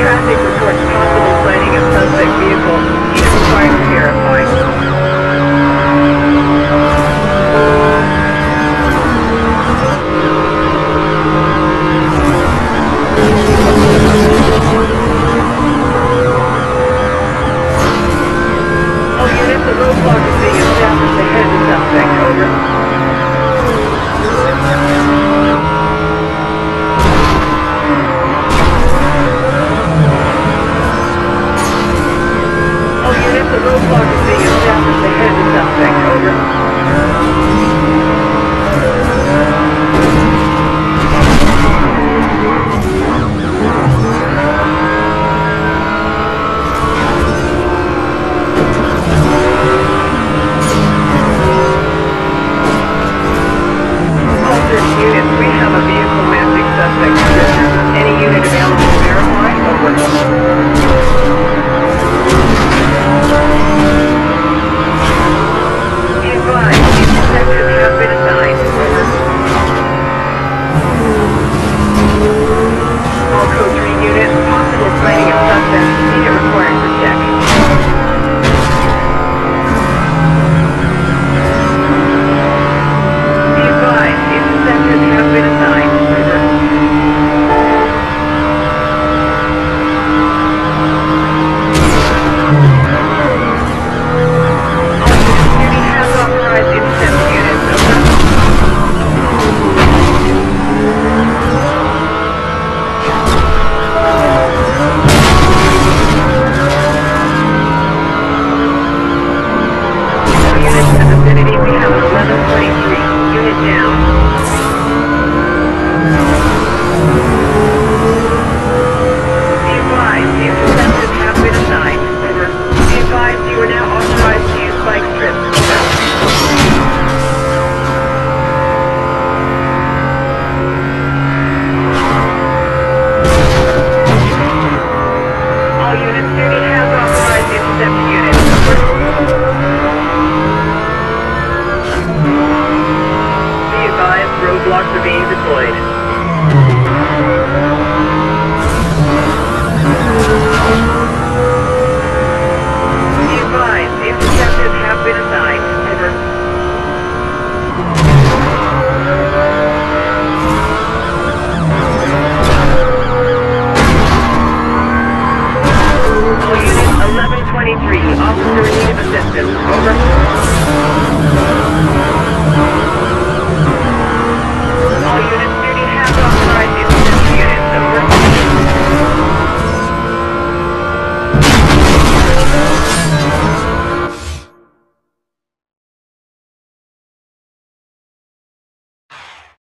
Traffic reports possible sighting of suspect vehicle. Even quite terrifying. Yeah. officer in assistance. Over.